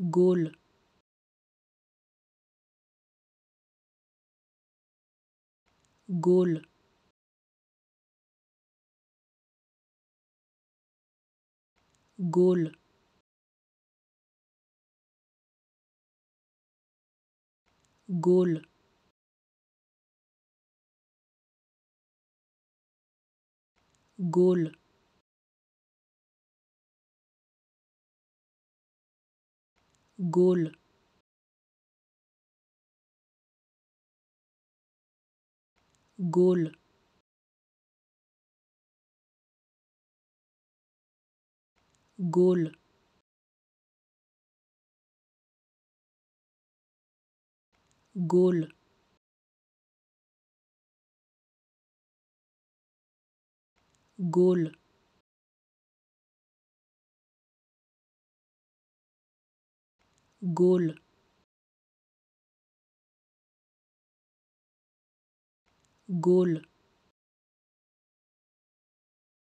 gaulle. Gaulle. Gaulle. Gaulle. Gaulle. gaulle. Gaulle. Gaulle. Gaulle. Gaulle. Gaulle. Gaulle.